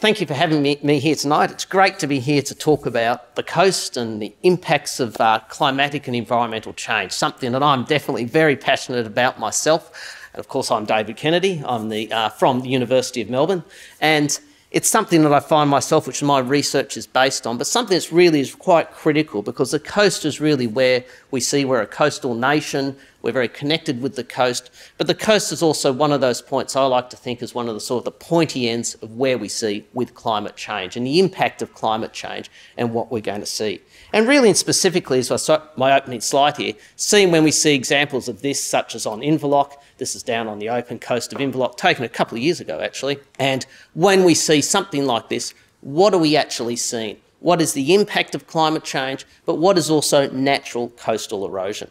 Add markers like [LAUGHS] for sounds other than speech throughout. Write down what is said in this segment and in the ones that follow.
Thank you for having me, me, here tonight. It's great to be here to talk about the coast and the impacts of uh, climatic and environmental change, something that I'm definitely very passionate about myself. And of course, I'm David Kennedy. I'm the, uh, from the University of Melbourne. And it's something that I find myself, which my research is based on, but something that's really is quite critical because the coast is really where we see we're a coastal nation, we're very connected with the coast, but the coast is also one of those points I like to think is one of the sort of the pointy ends of where we see with climate change and the impact of climate change and what we're going to see. And really and specifically, as I saw my opening slide here, seeing when we see examples of this, such as on Inverloch, this is down on the open coast of Inverloch, taken a couple of years ago actually. And when we see something like this, what are we actually seeing? What is the impact of climate change, but what is also natural coastal erosion?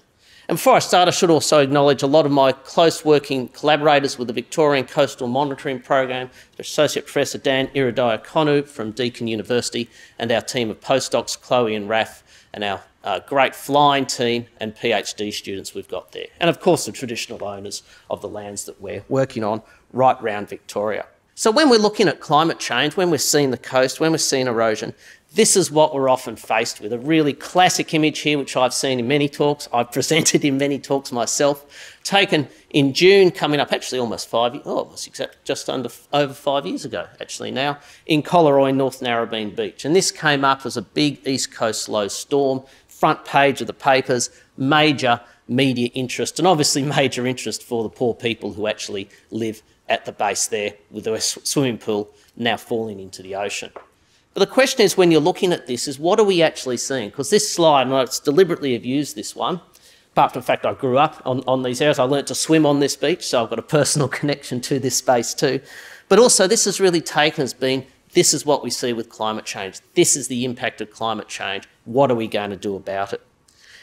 And before I start, I should also acknowledge a lot of my close working collaborators with the Victorian Coastal Monitoring Program, Associate Professor Dan Ierodiaconou from Deakin University, and our team of postdocs, Chloe and Raf, and our uh, great flying team and PhD students we've got there. And of course, the traditional owners of the lands that we're working on right round Victoria. So when we're looking at climate change, when we're seeing the coast, when we're seeing erosion, this is what we're often faced with. A really classic image here, which I've seen in many talks. I've [LAUGHS] presented in many talks myself, taken in June, coming up actually almost five, oh, almost exact, just under over five years ago, actually now, in Collaroy, North Narrabeen Beach. And this came up as a big East Coast low storm, front page of the papers, major media interest, and obviously [LAUGHS] major interest for the poor people who actually live at the base there with the swimming pool now falling into the ocean. But the question is, when you're looking at this, is what are we actually seeing? Because this slide, and I deliberately have used this one, apart from the fact I grew up on, on these areas, I learnt to swim on this beach, so I've got a personal [LAUGHS] connection to this space too. But also, this is really taken as being this is what we see with climate change. This is the impact of climate change. What are we going to do about it?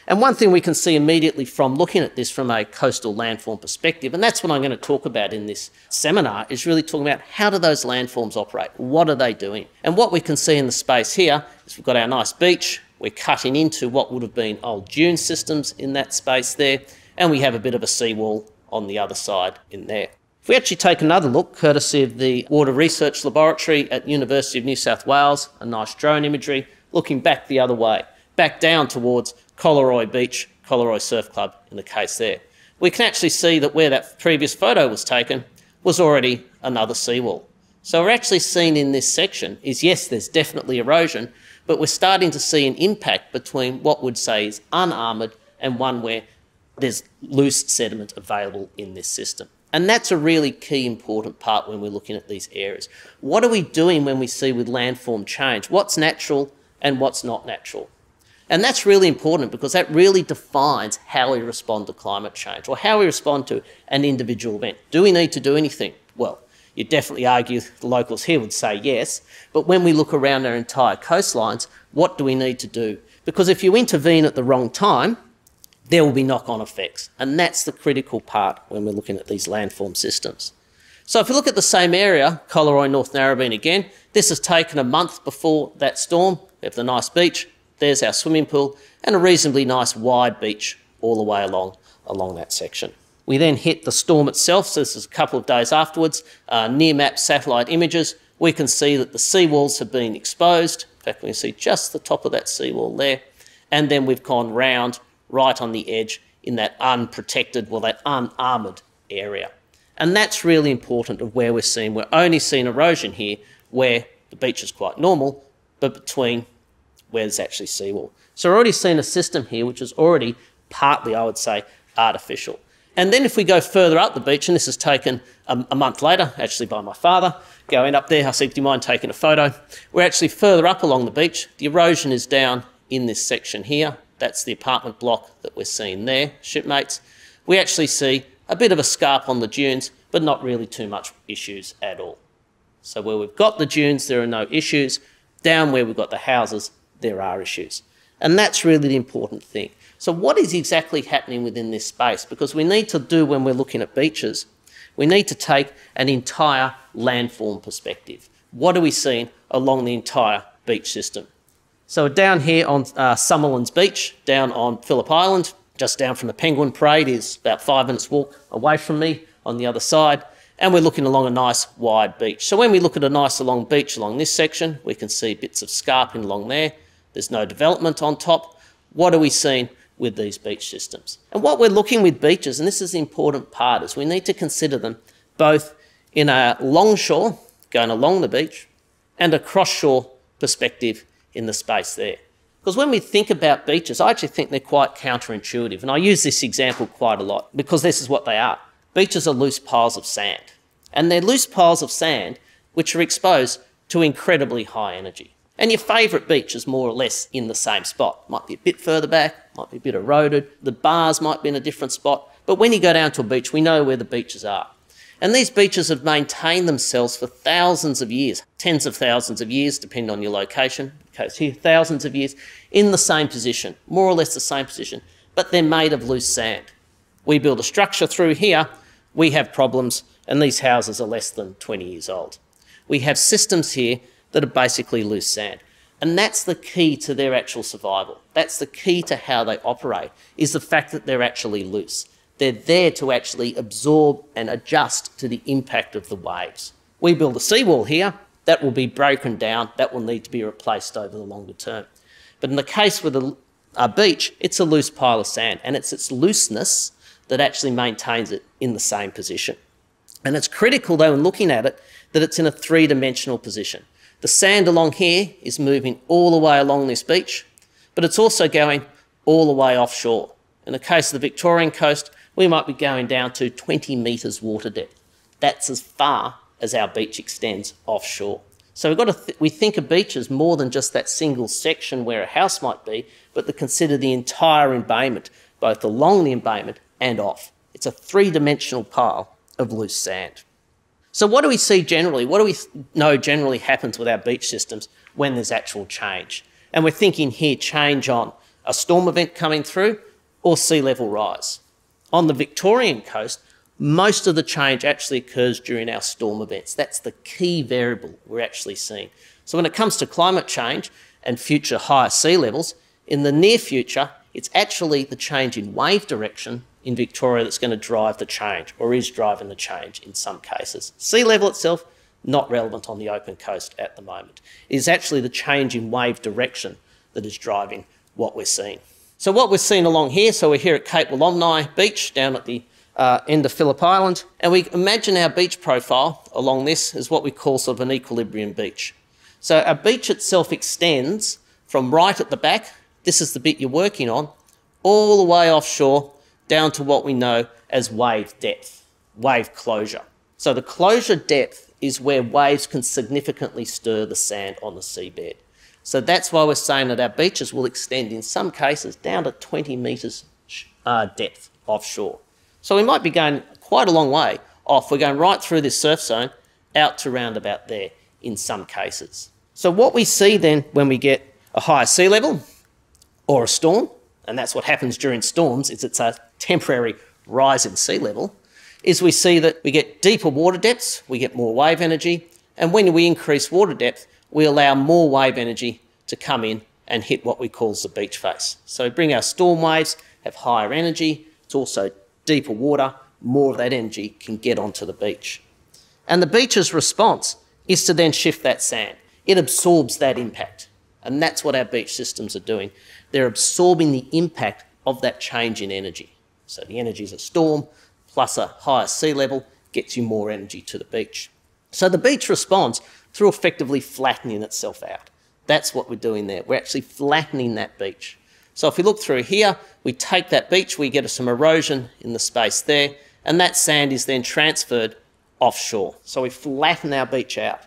And one thing we can see immediately from looking at this from a coastal landform perspective, and that's what I'm going to talk about in this seminar, is really talking about how do those landforms operate? What are they doing? And what we can see in the space here is we've got our nice beach, we're cutting into what would have been old dune systems in that space there, and we have a bit of a seawall on the other side in there. If we actually take another look, courtesy of the Water Research Laboratory at University of New South Wales, a nice drone imagery, looking back the other way, back down towards Collaroy Beach, Collaroy Surf Club in the case there. We can actually see that where that previous photo was taken was already another seawall. So we're actually seeing in this section is yes, there's definitely erosion, but we're starting to see an impact between what would say is unarmoured and one where there's loose sediment available in this system. And that's a really key important part when we're looking at these areas. What are we doing when we see with landform change? What's natural and what's not natural? And that's really important because that really defines how we respond to climate change or how we respond to an individual event. Do we need to do anything? Well, you definitely argue the locals here would say yes, but when we look around our entire coastlines, what do we need to do? Because if you intervene at the wrong time, there will be knock-on effects. And that's the critical part when we're looking at these landform systems. So if you look at the same area, Collaroy, North Narrabeen again, this is taken a month before that storm. We have the nice beach, there's our swimming pool and a reasonably nice wide beach all the way along, along that section. We then hit the storm itself, so this is a couple of days afterwards, uh, Nearmap satellite images. We can see that the seawalls have been exposed. In fact, we can see just the top of that seawall there. And then we've gone round right on the edge in that unprotected, well, that unarmoured area. And that's really important of where we're seeing, we're only seeing erosion here where the beach is quite normal, but between there's actually seawall. So we're already seeing a system here which is already partly, I would say, artificial. And then if we go further up the beach, and this is taken a, a month later, actually by my father, going up there, I said, do you mind taking a photo? We're actually further up along the beach. The erosion is down in this section here. That's the apartment block that we're seeing there, shipmates. We actually see a bit of a scarp on the dunes, but not really too much issues at all. So where we've got the dunes, there are no issues. Down where we've got the houses, there are issues. And that's really the important thing. So what is exactly happening within this space? Because we need to do when we're looking at beaches, we need to take an entire landform perspective. What are we seeing along the entire beach system? So down here on uh, Summerlands Beach, down on Phillip Island, just down from the Penguin Parade is about five minutes walk away from me on the other side. and we're looking along a nice wide beach. So when we look at a nice long beach along this section, we can see bits of scarping along there. There's no development on top. What are we seeing with these beach systems? And what we're looking with beaches, and this is the important part, is we need to consider them both in a longshore, going along the beach, and a cross-shore perspective in the space there. Because when we think about beaches, I actually think they're quite counterintuitive. And I use this example quite a lot because this is what they are. Beaches are loose piles of sand. And they're loose piles of sand which are exposed to incredibly high energy. And your favourite beach is more or less in the same spot. Might be a bit further back, might be a bit eroded, the bars might be in a different spot. But when you go down to a beach, we know where the beaches are. And these beaches have maintained themselves for thousands of years, tens of thousands of years, depending on your location. So here, thousands of years, in the same position, more or less the same position, but they're made of loose sand. We build a structure through here, we have problems, and these houses are less than 20 years old. We have systems here that are basically loose sand. And that's the key to their actual survival. That's the key to how they operate, is the fact that they're actually loose. They're there to actually absorb and adjust to the impact of the waves. We build a seawall here, that will be broken down, that will need to be replaced over the longer term. But in the case with a, a beach, it's a loose pile of sand, and it's its looseness that actually maintains it in the same position. And it's critical, though, in looking at it, that it's in a three dimensional position. The sand along here is moving all the way along this beach, but it's also going all the way offshore. In the case of the Victorian coast, we might be going down to 20 metres water depth. That's as far as our beach extends offshore. So we've got to th we think of beaches more than just that single section where a house might be, but to consider the entire embayment, both along the embayment and off. It's a three-dimensional pile of loose sand. So what do we see generally? What do we know generally happens with our beach systems when there's actual change? And we're thinking here change on a storm event coming through or sea level rise. On the Victorian coast, most of the change actually occurs during our storm events. That's the key variable we're actually seeing. So when it comes to climate change and future higher sea levels, in the near future, it's actually the change in wave direction in Victoria that's going to drive the change, or is driving the change in some cases. Sea level itself, not relevant on the open coast at the moment. It is actually the change in wave direction that is driving what we're seeing. So what we're seeing along here, so we're here at Cape Woolamai Beach, down at the uh, end of Phillip Island, and we imagine our beach profile along this is what we call sort of an equilibrium beach. So our beach itself extends from right at the back, this is the bit you're working on, all the way offshore down to what we know as wave depth, wave closure. So the closure depth is where waves can significantly stir the sand on the seabed. So that's why we're saying that our beaches will extend in some cases down to 20 metres uh, depth offshore. So we might be going quite a long way off. We're going right through this surf zone out to round about there in some cases. So what we see then when we get a higher sea level or a storm, and that's what happens during storms, is it's a temporary rise in sea level, is we see that we get deeper water depths, we get more wave energy, and when we increase water depth, we allow more wave energy to come in and hit what we call the beach face. So bring our storm waves, have higher energy, it's also deeper water, more of that energy can get onto the beach. And the beach's response is to then shift that sand. It absorbs that impact. And that's what our beach systems are doing. They're absorbing the impact of that change in energy. So the energy is a storm plus a higher sea level gets you more energy to the beach. So the beach responds through effectively flattening itself out. That's what we're doing there. We're actually flattening that beach. So if we look through here, we take that beach, we get some erosion in the space there, and that sand is then transferred offshore. So we flatten our beach out.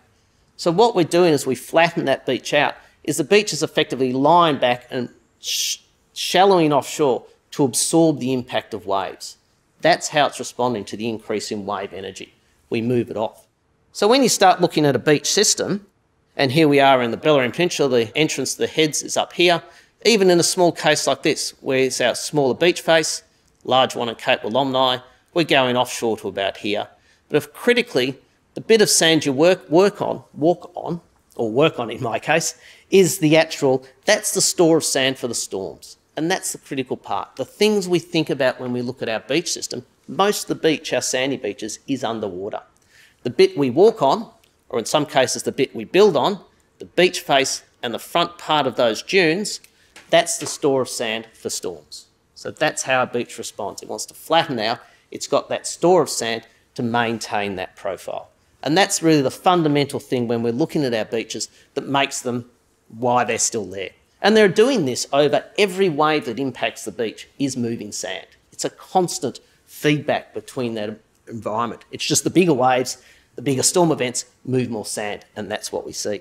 So what we're doing is we flatten that beach out, is the beach is effectively lying back and sh shallowing offshore to absorb the impact of waves. That's how it's responding to the increase in wave energy. We move it off. So when you start looking at a beach system, and here we are in the Bellarine Peninsula, the entrance to the heads is up here. Even in a small case like this, where it's our smaller beach face, large one at Cape Woolamai, we're going offshore to about here. But if critically, the bit of sand you work, work on, walk on, or work on in my case, is the actual, that's the store of sand for the storms. And that's the critical part. The things we think about when we look at our beach system, most of the beach, our sandy beaches, is underwater. The bit we walk on, or in some cases the bit we build on, the beach face and the front part of those dunes, that's the store of sand for storms. So that's how a beach responds. It wants to flatten out. It's got that store of sand to maintain that profile. And that's really the fundamental thing when we're looking at our beaches that makes them why they're still there. And they're doing this over every wave that impacts the beach is moving sand. It's a constant feedback between that environment. It's just the bigger waves, the bigger storm events move more sand, and that's what we see.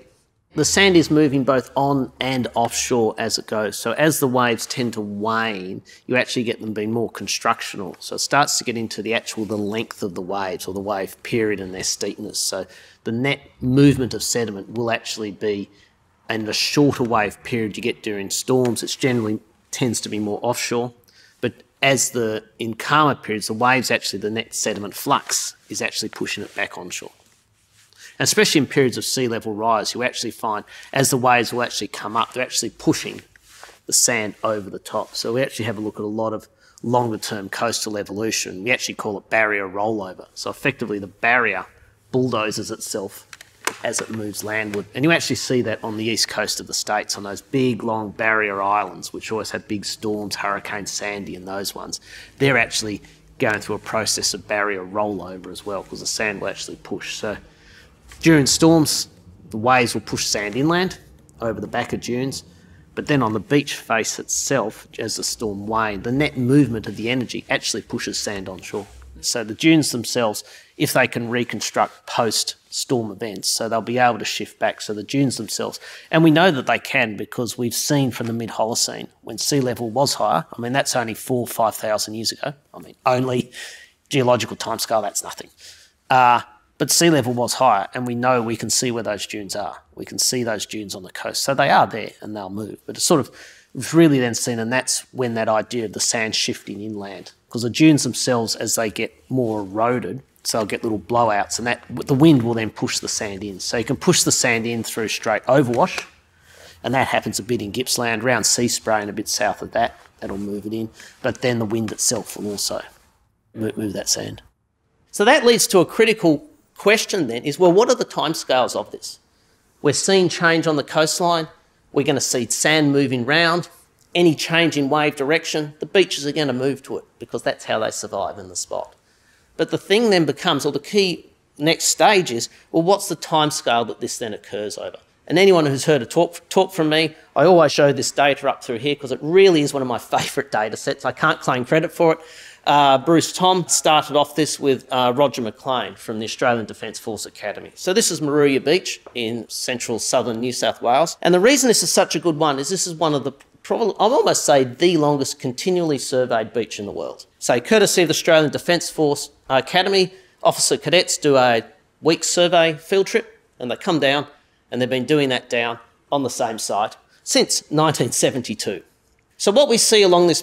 The sand is moving both on and offshore as it goes. So as the waves tend to wane, you actually get them being more constructional. So it starts to get into the actual the length of the waves or the wave period and their steepness. So the net movement of sediment will actually be in the shorter wave period you get during storms. It generally tends to be more offshore. But as the in calmer periods, the waves actually the net sediment flux is actually pushing it back onshore. And especially in periods of sea level rise, you actually find as the waves will actually come up, they're actually pushing the sand over the top. So we actually have a look at a lot of longer term coastal evolution. We actually call it barrier rollover. So effectively, the barrier bulldozes itself as it moves landward. And you actually see that on the east coast of the states on those big, long barrier islands, which always have big storms, Hurricane Sandy, and those ones. They're actually going through a process of barrier rollover as well because the sand will actually push. So during storms, the waves will push sand inland over the back of dunes, but then on the beach face itself, as the storm wanes, the net movement of the energy actually pushes sand onshore. So the dunes themselves, if they can reconstruct post storm events, so they'll be able to shift back. So the dunes themselves, and we know that they can because we've seen from the mid Holocene when sea level was higher. I mean, that's only four, five thousand years ago. I mean, only geological timescale, that's nothing. Uh, but sea level was higher, and we know we can see where those dunes are. We can see those dunes on the coast. So they are there and they'll move. But it's sort of really then seen, and that's when that idea of the sand shifting inland. Because the dunes themselves, as they get more eroded, so they'll get little blowouts, and that the wind will then push the sand in. So you can push the sand in through straight overwash, and that happens a bit in Gippsland, around Seaspray and a bit south of that. That'll move it in. But then the wind itself will also move that sand. So that leads to a critical question then is well, what are the timescales of this? We're seeing change on the coastline. We're going to see sand moving round. Any change in wave direction, the beaches are going to move to it because that's how they survive in the spot. But the thing then becomes, or the key next stage is, well, what's the timescale that this then occurs over? And anyone who's heard a talk, talk from me, I always show this data up through here because it really is one of my [LAUGHS] favourite data sets. I can't claim credit for it. Uh, Bruce Thom started off this with uh, Roger McLean from the Australian Defence Force Academy. So this is Moruya Beach in central southern New South Wales. And the reason this is such a good one is this is one of the probably, I'll almost say the longest continually surveyed beach in the world. So courtesy of the Australian Defence Force Academy, officer cadets do a week survey field trip and they come down and they've been doing that down on the same site since 1972. So what we see along this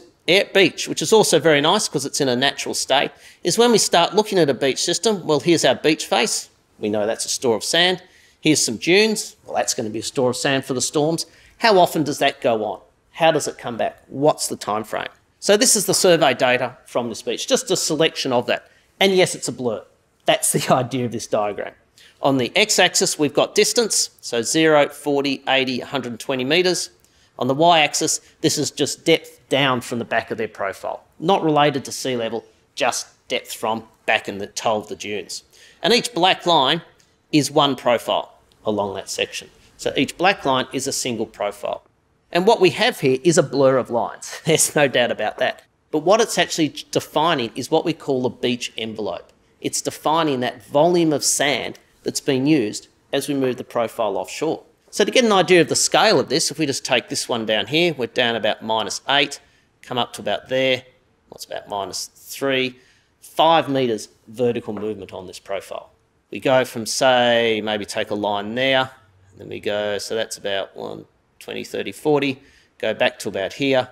beach, which is also very nice because it's in a natural state, is when we start looking at a beach system, well, here's our beach face. We know that's a store of sand. Here's some dunes. Well, that's going to be a store of sand for the storms. How often does that go on? How does it come back? What's the time frame? So this is the survey data from this beach, just a selection of that. And yes, it's a blur. That's the [LAUGHS] idea of this diagram. On the x-axis, we've got distance, so 0, 40, 80, 120 metres. On the y-axis, this is just depth down from the back of their profile. Not related to sea level, just depth from back in the toe of the dunes. And each black line is one profile along that section. So each black line is a single profile. And what we have here is a blur of lines. [LAUGHS] There's no doubt about that. But what it's actually defining is what we call a beach envelope. It's defining that volume of sand that's been used as we move the profile offshore. So to get an idea of the scale of this, if we just take this one down here, we're down about minus 8, come up to about there, what's about minus 3, 5 metres vertical movement on this profile. We go from, say, maybe take a line there, and then we go, so that's about 1, 20, 30, 40, go back to about here,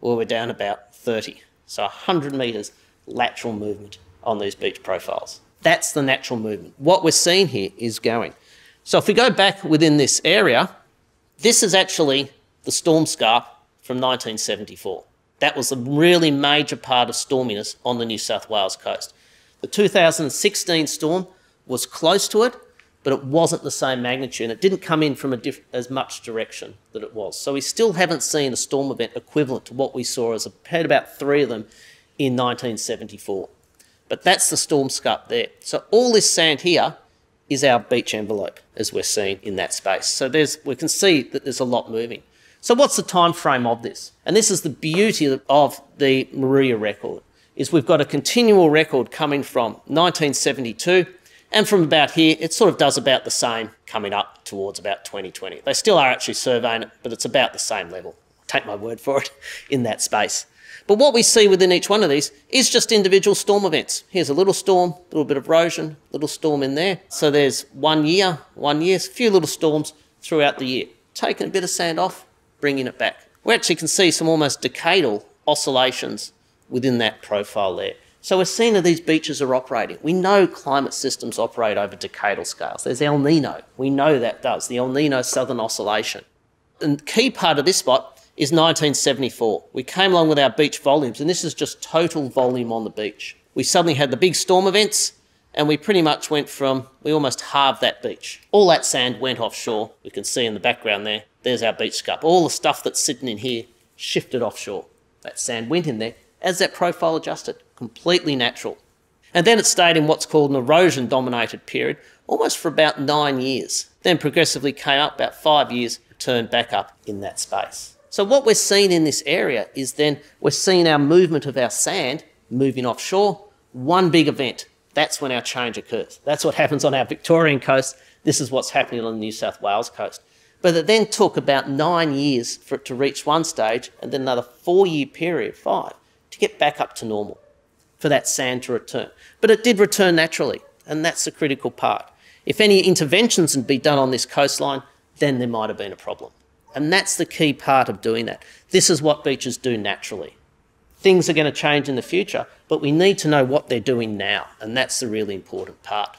or we're down about 30. So 100 metres lateral movement on these beach profiles. That's the natural movement. What we're seeing here is going. So if we go back within this area, this is actually the storm scar from 1974. That was a really major part of storminess on the New South Wales coast. The 2016 storm was close to it, but it wasn't the same magnitude. And it didn't come in from as much direction that it was. So we still haven't seen a storm event equivalent to what we saw as a, had about three of them in 1974. But that's the storm scarp there. So all this sand here is our beach envelope, as we're seeing in that space. So there's, we can see that there's a lot moving. So what's the time frame of this? And this is the beauty of the Moruya record, is we've got a continual record coming from 1972 and from about here, it sort of does about the same coming up towards about 2020. They still are actually surveying it, but it's about the same level. Take my word for it [LAUGHS] in that space. But what we see within each one of these is just individual storm events. Here's a little storm, a little bit of erosion, little storm in there. So there's one year, one year, a few little storms throughout the year. Taking a bit of sand off, bringing it back. We actually can see some almost decadal oscillations within that profile there. So we're seeing that these beaches are operating. We know climate systems operate over decadal scales. There's El Nino. We know that does, the El Nino Southern Oscillation. And the key part of this spot is 1974. We came along with our beach volumes, and this is just total volume on the beach. We suddenly had the big storm events, and we pretty much went from, we almost halved that beach. All that sand went offshore. We can see in the background there, there's our beach scarp. All the stuff that's sitting in here shifted offshore. That sand went in there as that profile adjusted completely natural. And then it stayed in what's called an erosion dominated period, almost for about nine years. Then progressively came up about five years, turned back up in that space. So what we're seeing in this area is then we're seeing our movement of our sand moving offshore, one big event. That's when our change occurs. That's what happens on our Victorian coast. This is what's happening on the New South Wales coast. But it then took about nine years for it to reach one stage and then another four year period, five, to get back up to normal for that sand to return. But it did return naturally, and that's the critical part. If any interventions had been done on this coastline, then there might have been a problem. And that's the key part of doing that. This is what beaches do naturally. Things are going to change in the future, but we need to know what they're doing now, and that's the really important part.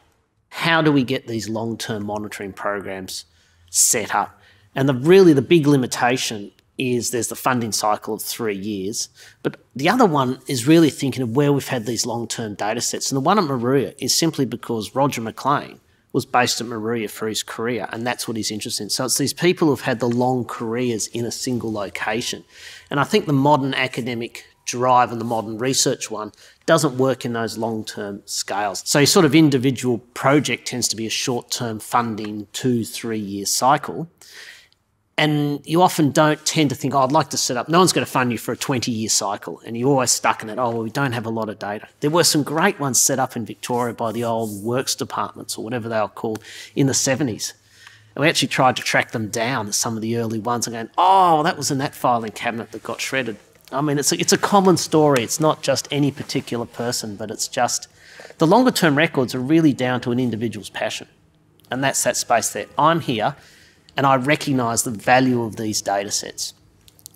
How do we get these long-term monitoring programs set up? And the really the big limitation is there's the funding cycle of three years. But the other one is really thinking of where we've had these long term data sets. And the one at Moruya is simply because Roger McLean was based at Moruya for his career, and that's what he's interested in. So it's these people who've had the long careers in a single location. And I think the modern academic drive and the modern research one doesn't work in those long term scales. So, your sort of individual project tends to be a short term funding, two, three year cycle. And you often don't tend to think, oh, I'd like to set up, no one's going to fund you for a 20 year cycle. And you're always stuck in it, oh, well, we don't have a lot of data. There were some great ones set up in Victoria by the old works departments or whatever they were called in the 70s. And we actually tried to track them down some of the early ones and going, oh, well, that was in that filing cabinet that got shredded. I mean, it's a, it's a common story. It's not just any particular person, but it's just the longer term records are really down to an individual's passion. And that's that space there. I'm here and I recognise the value of these data sets.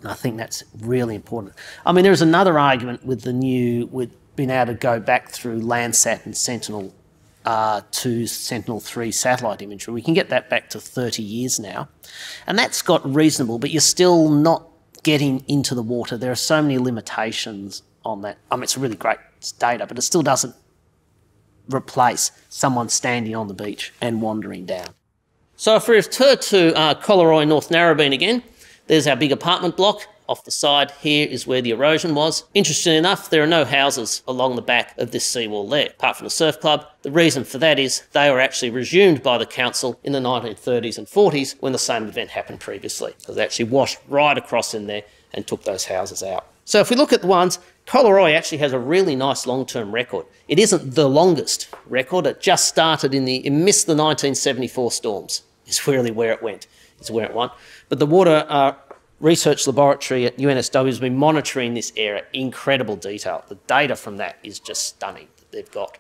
And I think that's really important. I mean, there's another argument with the new, with being able to go back through Landsat and Sentinel uh, to Sentinel 3 satellite imagery. We can get that back to 30 years now. And that's got reasonable, but you're still not getting into the water. There are so many limitations on that. I mean, it's really great data, but it still doesn't replace someone standing on the beach and wandering down. So if we return to uh, Collaroy North Narrabeen again, there's our big apartment block. Off the side here is where the erosion was. Interestingly enough, there are no houses along the back of this seawall there, apart from the surf club. The reason for that is they were actually resumed by the council in the 1930s and 40s when the same event happened previously. So they actually washed right across in there and took those houses out. So if we look at the ones, Collaroy actually has a really nice long-term record. It isn't the longest record. It just started in the, it missed the 1974 storms is really where it went, is where it went. But the Water uh, Research Laboratory at UNSW has been monitoring this area in incredible detail. The data from that is just stunning that they've got.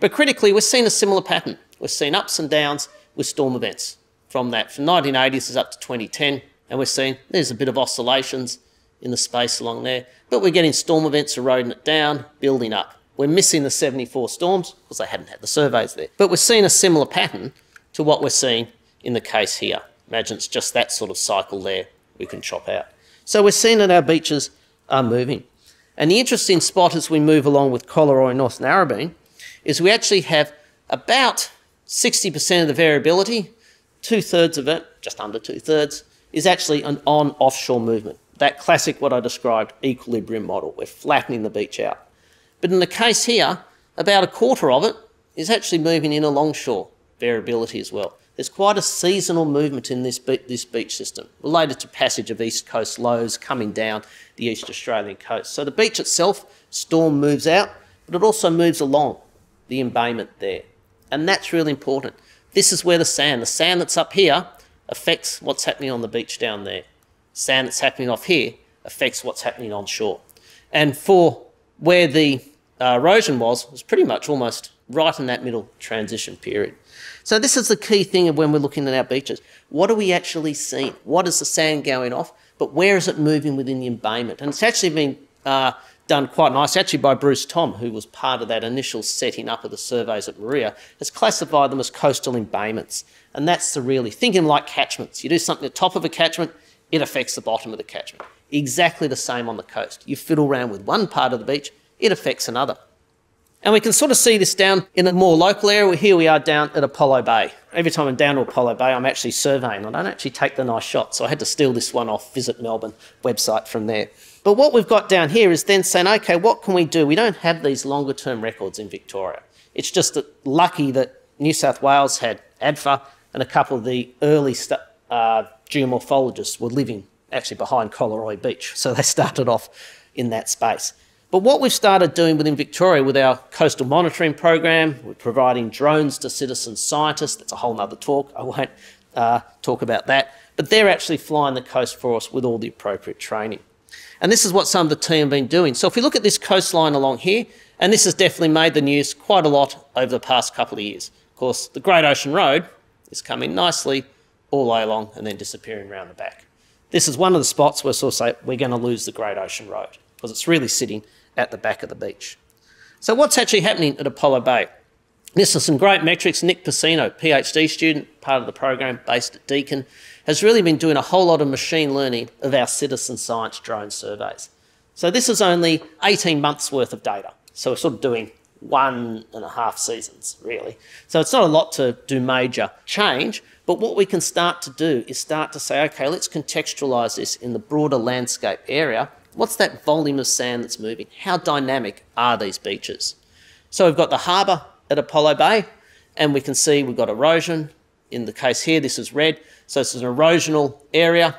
But critically, we're seeing a similar pattern. We're seeing ups and downs with storm events from that. From 1980s up to 2010, and we're seeing there's a bit of oscillations in the space along there, but we're getting storm events eroding it down, building up. We're missing the 74 storms because they hadn't had the surveys there. But we're seeing a similar pattern to what we're seeing in the case here. Imagine it's just that sort of cycle there we can chop out. So we're seeing that our beaches are moving. And the interesting spot as we move along with Collaroy North Narrabeen is we actually have about 60% of the variability, two thirds of it, just under two thirds, is actually an on offshore movement. That classic, what I described, equilibrium model. We're flattening the beach out. But in the case here, about a quarter of it is actually moving in a longshore variability as well. There's quite a seasonal movement in this, be this beach system related to passage of east coast lows coming down the East Australian coast. So the beach itself, storm moves out, but it also moves along the embayment there. And that's really important. This is where the sand, the sand that's up here, affects what's happening on the beach down there. Sand that's happening off here affects what's happening on shore. And for where the uh, erosion was, was pretty much almost right in that middle transition period. So this is the key thing when we're looking at our beaches. What are we actually seeing? What is the sand going off? But where is it moving within the embayment? And it's actually been uh, done quite nice, actually by Bruce Thom, who was part of that initial setting up of the surveys at Moruya, has classified them as coastal embayments. And that's the really, thinking like catchments. You do something at the top of a catchment, it affects the bottom of the catchment. Exactly the same on the coast. You fiddle around with one part of the beach, it affects another. And we can sort of see this down in a more local area. Here we are down at Apollo Bay. Every time I'm down to Apollo Bay, I'm actually surveying. I don't actually take the nice shots, so I had to steal this one off Visit Melbourne website from there. But what we've got down here is then saying, okay, what can we do? We don't have these longer term records in Victoria. It's just that lucky that New South Wales had ADFA and a couple of the early uh, geomorphologists were living actually behind Collaroy Beach. So they [LAUGHS] started off in that space. But what we've started doing within Victoria with our coastal monitoring program, we're providing drones to citizen scientists. That's a whole other talk. I won't uh, talk about that. But they're actually flying the coast for us with all the appropriate training. And this is what some of the team have been doing. So if we look at this coastline along here, and this has definitely made the news quite a lot over the past couple of years. Of course, the Great Ocean Road is coming nicely all the way along and then disappearing around the back. This is one of the spots where sort of say we're going to lose the Great Ocean Road because it's really sitting at the back of the beach. So what's actually happening at Apollo Bay? This is some great metrics. Nick Pucino, PhD student, part of the program based at Deakin, has really been doing a whole lot of machine learning of our citizen science drone surveys. So this is only 18 months worth of data. So we're sort of doing one and a half seasons, really. So it's not a lot to do major change, but what we can start to do is start to say, okay, let's contextualize this in the broader landscape area What's that volume of sand that's moving? How dynamic are these beaches? So we've got the harbour at Apollo Bay, and we can see we've got erosion. In the case here, this is red. So it's an erosional area.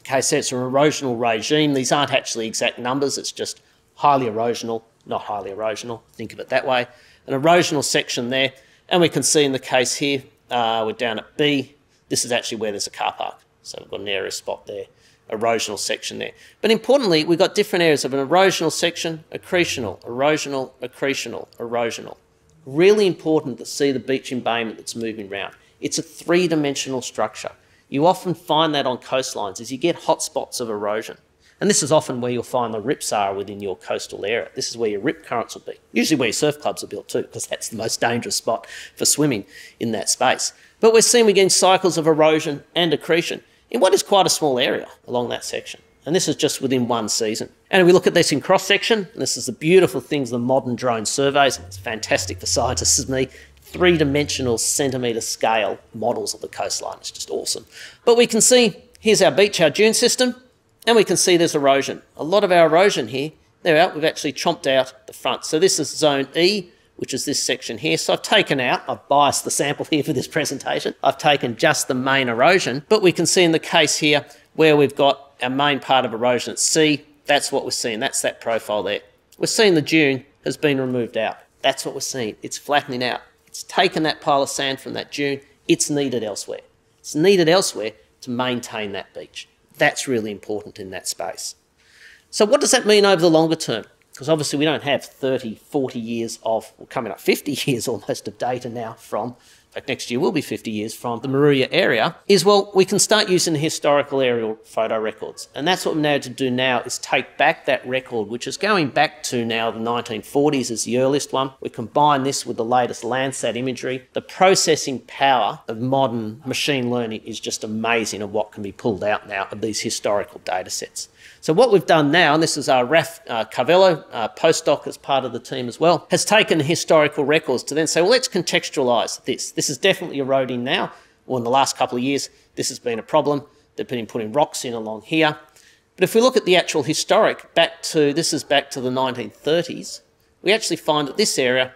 Okay, so it's an erosional regime. These aren't actually exact numbers. It's just highly erosional, not highly erosional. Think of it that way. An erosional section there. And we can see in the case here, uh, we're down at B. This is actually where there's a car park. So we've got an area spot there erosional section there. But importantly, we've got different areas of an erosional section, accretional, erosional, accretional, erosional. Really important to see the beach embayment that's moving around. It's a three-dimensional structure. You often find that on coastlines as you get hotspots of erosion. And this is often where you'll find the rips are within your coastal area. This is where your rip currents will be. Usually where your surf clubs are built too, because that's the most dangerous spot for swimming in that space. But we're seeing getting cycles of erosion and accretion in what is quite a small area along that section. And this is just within one season. And we look at this in cross section, this is the beautiful things the modern drone surveys. It's fantastic for scientists as me. Three dimensional centimetre scale models of the coastline. It's just awesome. But we can see here's our beach, our dune system, and we can see there's erosion. A lot of our erosion here, there out, we've actually chomped out the front. So this is zone E, which is this section here. So I've taken out, I've biased the sample [LAUGHS] here for this presentation. I've taken just the main erosion, but we can see in the case here where we've got our main part of erosion at C, that's what we're seeing. That's that profile there. We're seeing the dune has been removed out. That's what we're seeing. It's flattening out. It's taken that pile of sand from that dune. It's needed elsewhere. It's needed elsewhere to maintain that beach. That's really important in that space. So what does that mean over the longer term? Because obviously we don't have 30, 40 years of, well, coming up 50 [LAUGHS] years almost of data now from in fact, next year will be 50 years from the Moruya area, is well, we can start using historical aerial photo records. And that's what we're now to do now is take back that record, which is going back to now the 1940s as the earliest one. We combine this with the latest Landsat imagery. The processing power of modern machine learning is just amazing of what can be pulled out now of these historical data sets. So what we've done now, and this is our Raf uh, Carvalho, uh, postdoc as part of the team as well, has taken historical records to then say, well, let's contextualise this. This is definitely eroding now, or in the last couple of years, this has been a problem. They've been putting rocks in along here. But if we look at the actual historic, back to, this is back to the 1930s, we actually find that this area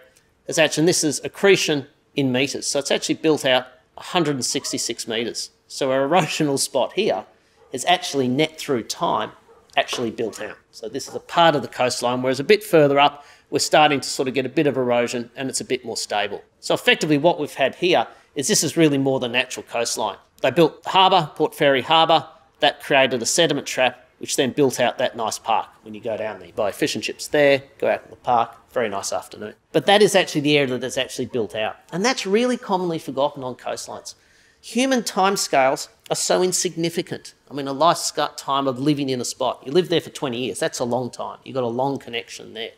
is actually, and this is accretion in metres, so it's actually built out 166 metres. So our [LAUGHS] erosional spot here is actually net through time actually built out. So this is a part of the coastline, whereas a bit further up, we're starting to sort of get a bit of erosion and it's a bit more stable. So effectively what we've had here is this is really more the natural coastline. They built harbour, Port Fairy Harbour, that created a sediment trap, which then built out that nice park when you go down there. You buy fish and chips there, go out to the park, very nice afternoon. But that is actually the area that's actually built out. And that's really commonly forgotten on coastlines. Human timescales are so insignificant. I mean, a lifetime of living in a spot. You live there for 20 years, that's a long time. You've got a long connection there.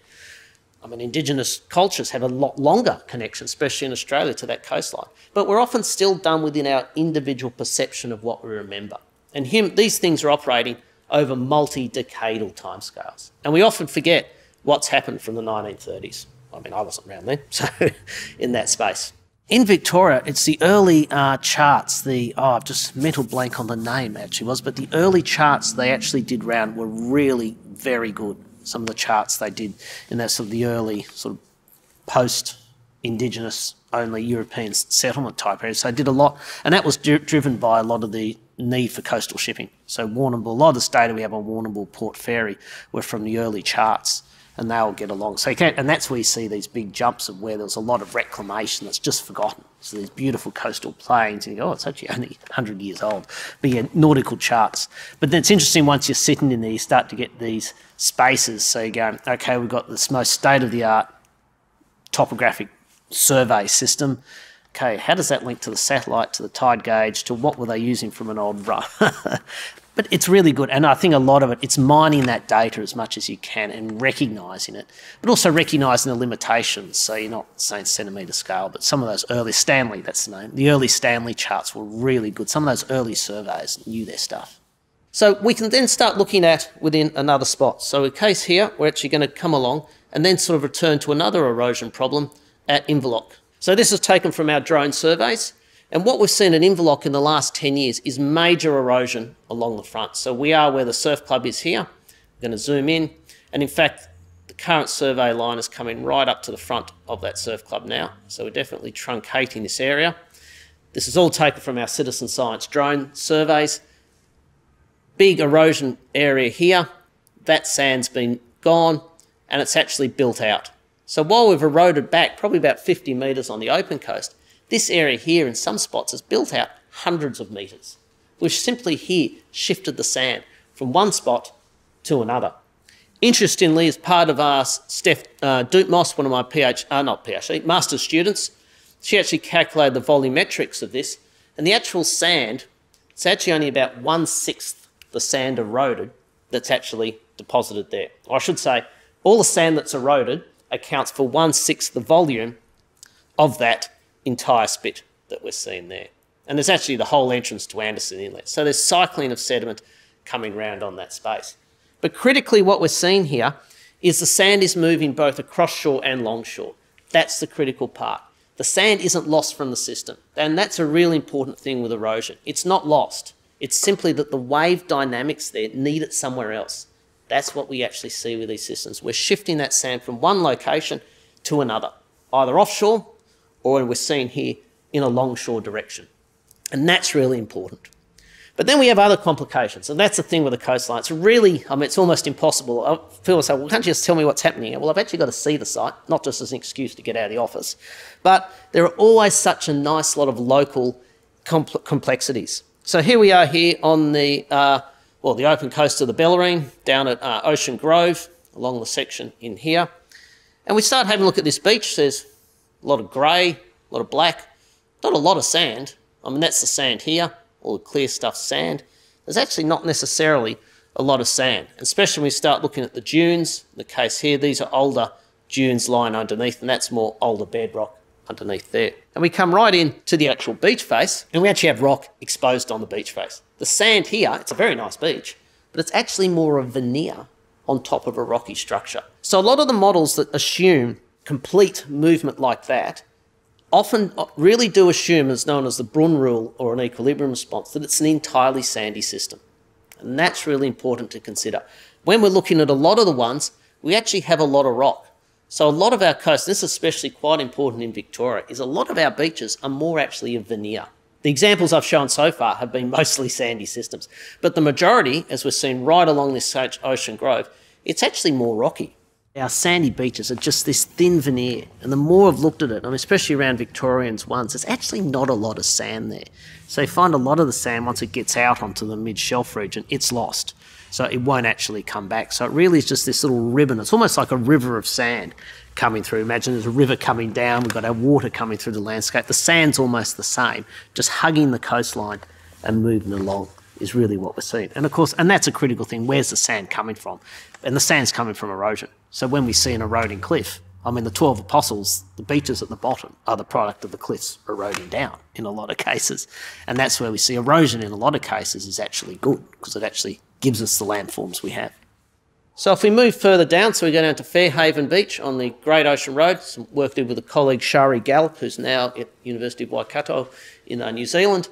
I mean, Indigenous cultures have a lot longer connection, especially in Australia, to that coastline. But we're often still done within our individual perception of what we remember. And him, these things are operating over multi-decadal timescales. And we often forget what's happened from the 1930s. I mean, I wasn't around then, [LAUGHS] so in that space. In Victoria, it's the early uh, charts. The oh, I've just mental blank on the name actually was, but the early charts they actually did round were really very good. Some of the charts they did in that sort of the early sort of post indigenous only European settlement type areas. So they did a lot, and that was driven by a lot of the need for coastal shipping. So Warrnambool, a lot of the data we have on Warrnambool Port Fairy were from the early charts and they'll get along. So can, and that's where you see these big jumps of where there's a lot of reclamation that's just forgotten. So these beautiful coastal plains, and you go, oh, it's actually only 100 years old. But yeah, nautical charts. But then it's interesting once you're sitting in there, you start to get these spaces. So you go, okay, we've got this most state-of-the-art topographic survey system. Okay, how does that link to the satellite, to the tide gauge, to what were they using from an old? [LAUGHS] But it's really good. And I think a lot of it, it's mining that data as much as you can and recognizing it, but also recognizing the limitations. So you're not saying centimetre scale, but some of those early, Stanley, that's the name, the early Stanley charts were really good. Some of those early surveys knew their stuff. So we can then start looking at within another spot. So a case here, we're actually going to come along and then sort of return to another erosion problem at Inverloch. So this is taken from our drone surveys. And what we've seen at Inverloch in the last 10 years is major erosion along the front. So we are where the surf club is here. I'm going to zoom in. And in fact, the current survey line is coming right up to the front of that surf club now. So we're definitely truncating this area. This is all taken from our citizen science drone surveys. Big erosion area here. That sand's been gone and it's actually built out. So while we've eroded back probably about 50 metres on the open coast, this area here in some spots is built out hundreds of metres. We've simply here shifted the sand from one spot to another. Interestingly, as part of our Steph uh, Moss, one of my PhD, uh, not PhD, master's students, she actually calculated the volumetrics of this, and the actual sand, it's actually only about one sixth the sand eroded that's actually deposited there. Or I should say, all the sand that's eroded accounts for one sixth the volume of that entire spit that we're seeing there. And there's actually the whole entrance to Anderson Inlet. So there's cycling of sediment coming round on that space. But critically, what we're seeing here is the sand is moving both across shore and longshore. That's the critical part. The sand isn't lost from the system. And that's a really important thing with erosion. It's not lost. It's simply that the wave dynamics there need it somewhere else. That's what we actually see with these systems. We're shifting that sand from one location to another, either offshore or we're seeing here in a longshore direction. And that's really important. But then we have other complications, and that's the thing with the coastline. It's really, I mean, it's almost impossible. I feel say, well, can't you just tell me what's happening? Well, I've actually got to see the site, not just as an excuse to get out of the office. But there are always such a nice lot of local complexities. So here we are here on the, uh, well, the open coast of the Bellarine, down at uh, Ocean Grove, along the section in here. And we start having a look at this beach. There's a lot of grey, a lot of black, not a lot of sand. I mean, that's the sand here, all the clear stuff sand. There's actually not necessarily a lot of sand, especially when we start looking at the dunes. In the case here, these are older dunes lying underneath, and that's more older bedrock underneath there. And we come right in to the actual beach face, and we actually have rock exposed on the beach face. The sand here, it's a very nice beach, but it's actually more of a veneer on top of a rocky structure. So a lot of the models that assume complete movement like that often uh, really do assume, as known as the Bruun rule or an equilibrium response, that it's an entirely sandy system. And that's really important to consider. When we're looking at a lot of the ones, we actually have a lot of rock. So a lot of our coast, this is especially quite important in Victoria, is a lot of our beaches are more actually a veneer. The examples I've shown so far have been [LAUGHS] mostly sandy systems, but the majority, as we're seeing right along this Ocean Grove, it's actually more rocky. Our sandy beaches are just this thin veneer, and the more I've looked at it, I especially around Victorians ones, there's actually not a lot of sand there. So you find a lot of the sand, once it gets out onto the mid-shelf region, it's lost. So it won't actually come back. So it really is just this little ribbon. It's almost like a river of sand coming through. Imagine there's a river coming down, we've got our water coming through the landscape. The sand's almost the same, just hugging the coastline and moving along is really what we're seeing. And of course, and that's a critical thing. Where's the sand coming from? And the sand's coming from erosion. So when we see an eroding cliff, I mean, the 12 apostles, the beaches at the bottom are the product of the cliffs eroding down in a lot of [LAUGHS] cases. And that's where we see erosion in a lot of cases is actually good because it actually gives us the landforms we have. So if we move further down, so we go down to Fairhaven Beach on the Great Ocean Road, some work did with a colleague, Shari Gallop, who's now at University of Waikato in uh, New Zealand.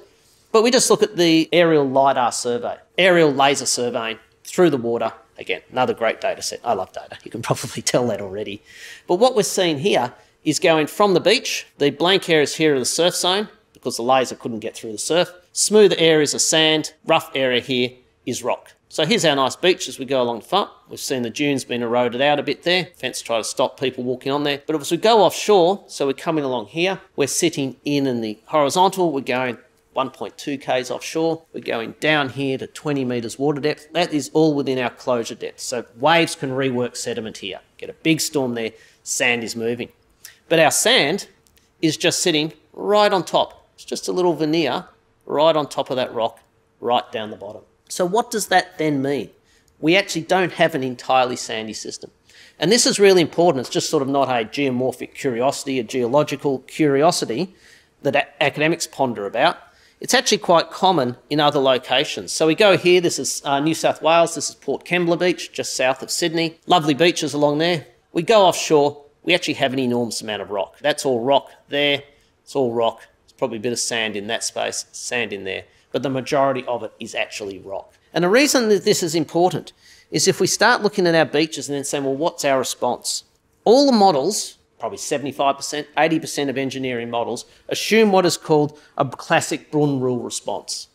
But we just look at the aerial LiDAR survey, aerial laser surveying through the water. Again, another great data set. I love data. You can [LAUGHS] probably tell that already. But what we're seeing here is going from the beach. The blank areas here are the surf zone because the laser couldn't get through the surf. Smooth areas are sand. Rough area here is rock. So here's our nice beach as we go along the front. We've seen the dunes being eroded out a bit there. Fence try to stop people walking on there. But as we go offshore, so we're coming along here, we're sitting in in the horizontal. We're going 1.2 k's offshore. We're going down here to 20 metres water depth. That is all within our closure depth. So waves can rework sediment here. Get a big storm there, sand is moving. But our sand is just sitting right on top. It's just a little veneer right on top of that rock, right down the bottom. So what does that then mean? We actually don't have an entirely sandy system. And this is really important. It's just sort of not a geomorphic curiosity, a geological curiosity that academics ponder about. It's actually quite common in other locations. So we go here, this is uh, New South Wales, this is Port Kembla Beach, just south of Sydney. Lovely beaches along there. We go offshore, we actually have an enormous amount of rock. That's all rock there, it's all rock. It's probably a bit of sand in that space, sand in there, but the majority of it is actually rock. And the reason that this is important is if we start looking at our beaches and then saying, well, what's our response? All the models probably 75%, 80% of engineering models assume what is called a classic Bruun rule response,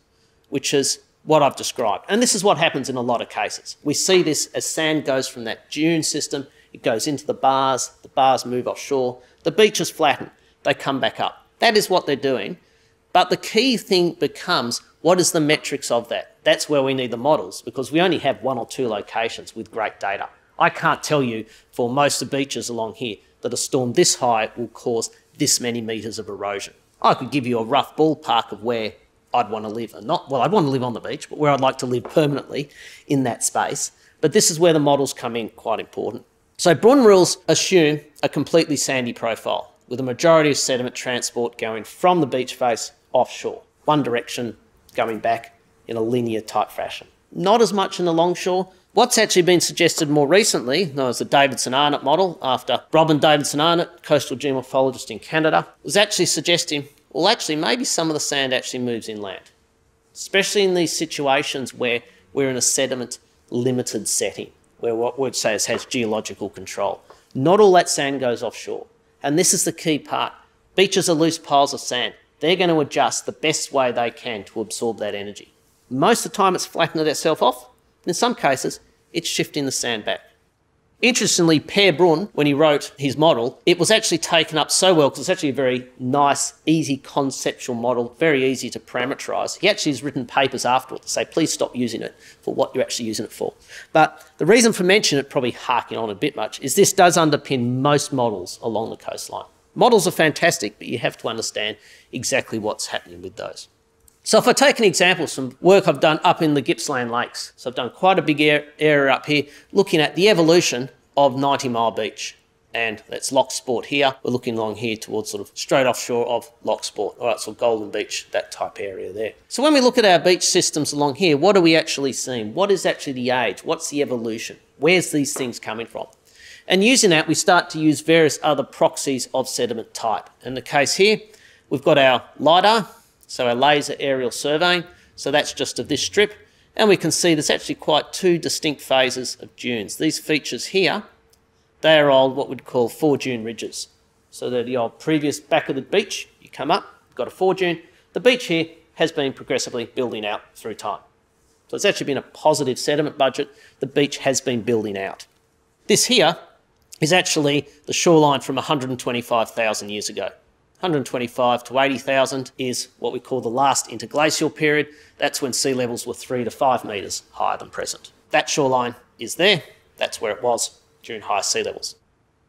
which is what I've described. And this is what happens in a lot of cases. We see this as sand goes from that dune system, it goes into the bars, the bars move offshore, the beaches flatten, they come back up. That is what they're doing. But the key thing becomes what is the metrics of that? That's where we need the models because we only have one or two locations with great data. I can't tell you for most of the beaches along here that a storm this high will cause this many metres of erosion. I could give you a rough ballpark of where I'd want to live, and not well, I'd want to live on the beach, but where I'd like to live permanently in that space. But this is where the models come in quite important. So Bruun rules assume a completely sandy profile, with a majority of sediment transport going from the beach face offshore, one direction going back in a linear type fashion. Not as much in the longshore, What's actually been suggested more recently, known as the Davidson Arnott model, after Robin Davidson Arnott, coastal geomorphologist in Canada, was actually suggesting, well, actually, maybe some of the sand actually moves inland, especially in these situations where we're in a sediment limited setting, where what we'd say is has geological control. Not all that sand goes offshore. And this is the key part. Beaches are loose piles of sand. They're going to adjust the best way they can to absorb that energy. Most of the time, it's flattened itself off. In some cases, it's shifting the sand back. Interestingly, Per Bruun, when he wrote his model, it was actually taken up so well because it's actually a very nice, easy conceptual model, very easy to parameterize. He actually has written papers afterwards to say, please stop using it for what you're actually using it for. But the reason for mentioning it, probably harking on a bit much, is this does underpin most models along the coastline. Models are fantastic, but you have to understand exactly what's happening with those. So if I take an example, some work I've done up in the Gippsland Lakes. So I've done quite a big area up here looking at the evolution of 90 Mile Beach and that's Loch Sport here. We're looking along here towards sort of straight offshore of Loch Sport. All right, so Golden Beach, that type area there. So when we look at our beach systems along here, what are we actually seeing? What is actually the age? What's the evolution? Where's these things coming from? And using that, we start to use various other proxies of sediment type. In the case here, we've got our LiDAR, so our laser aerial surveying. So that's just of this strip. And we can see there's actually quite two distinct phases of dunes. These features here they are old, what we'd call fore dune ridges. So they're the old previous back of the beach. You come up, you've got a fore dune. The beach here has been progressively building out through time. So it's actually been a positive sediment budget. The beach has been building out. This here is actually the shoreline from 125,000 years ago. 125 to 80,000 is what we call the last interglacial period. That's when sea levels were three to five metres higher than present. That shoreline is there. That's where it was during high sea levels.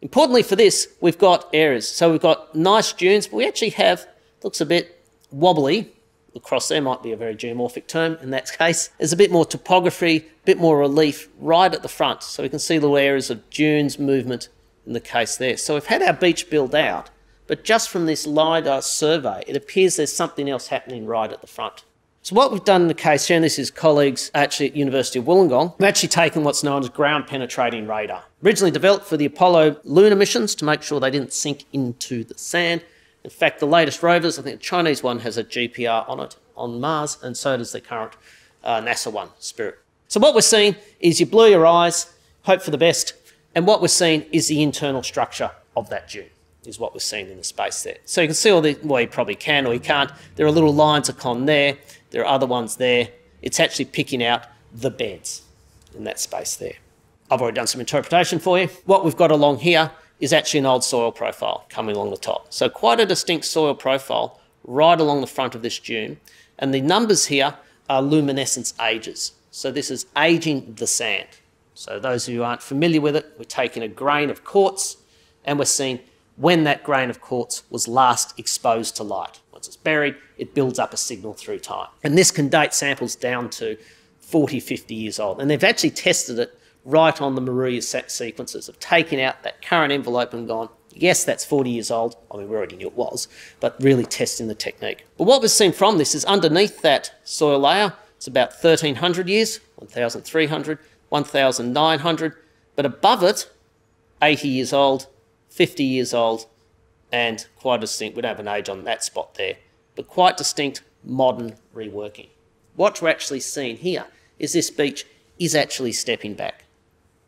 Importantly for this, we've got areas. So we've got nice dunes, but we actually have, looks a bit wobbly, across there might be a very geomorphic term in that [LAUGHS] case. There's a bit more topography, a bit more relief right at the front. So we can see little areas of dunes movement in the case there. So we've had our beach build out, but just from this LiDAR survey, it appears there's something else happening right at the front. So what we've done in the case here, and this is colleagues actually at University of Wollongong, we've actually taken what's known as ground penetrating radar. Originally developed for the Apollo lunar missions to make sure they didn't sink into the sand. In fact, the latest rovers, I think the Chinese one has a GPR on it on Mars, and so does the current uh, NASA one, Spirit. So what we're seeing is you blur your eyes, hope for the best, and what we're seeing is the internal structure of that dune is what we're seeing in the space there. So you can see all the, well, you probably can or you can't. There are little lines of con there. There are other ones there. It's actually picking out the beds in that space there. I've already done some interpretation for you. What we've got along here is actually an old soil profile coming along the top. So quite a distinct soil profile right along the front of this dune. And the numbers here are luminescence ages. So this is aging the sand. So those of you who aren't familiar with it, we're taking a grain of quartz and we're seeing when that grain of quartz was last exposed to light. Once it's buried, it builds up a signal through time. And this can date samples down to 40, 50 years old. And they've actually tested it right on the Moruya sequences of taking out that current envelope and gone, yes, that's 40 years old. I mean, we already knew it was, but really testing the technique. But what we've seen from this is underneath that soil layer, it's about 1300 years, 1300, 1900, but above it, 80 years old, 50 years old, and quite distinct, we don't have an age on that spot there, but quite distinct modern reworking. What we're actually seeing here is this beach is actually stepping back,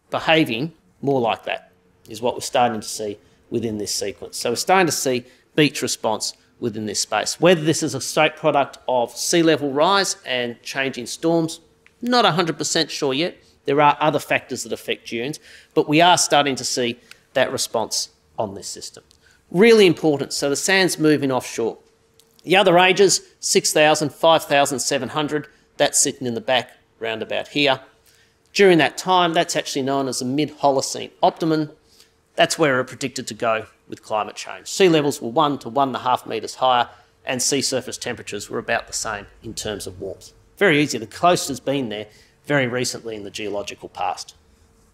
behaving more like that, is what we're starting to see within this sequence. So we're starting to see beach response within this space. Whether this is a straight product of sea level rise and changing storms, not 100% sure yet. There are other factors that affect dunes, but we are starting to see that response on this system. Really important. So the sand's moving offshore. The other ages, 6,000, 5,700, that's sitting in the back round about here. During that time, that's actually known as the mid-Holocene optimum. That's where we're predicted to go with climate change. Sea levels were one to one and a half metres higher, and sea surface temperatures were about the same in terms of warmth. Very easy. The coast has been there very recently in the geological past.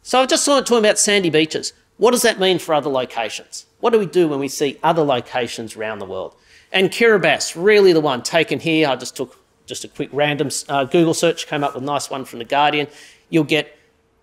So I've just wanted to talk about sandy beaches. What does that mean for other locations? What do we do when we see other locations around the world? And Kiribati, really the one taken here. I just took just a quick random uh, Google search, came up with a nice one from The Guardian. You'll get